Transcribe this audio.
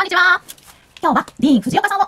こんにちは。今日はディーン・藤岡さんを。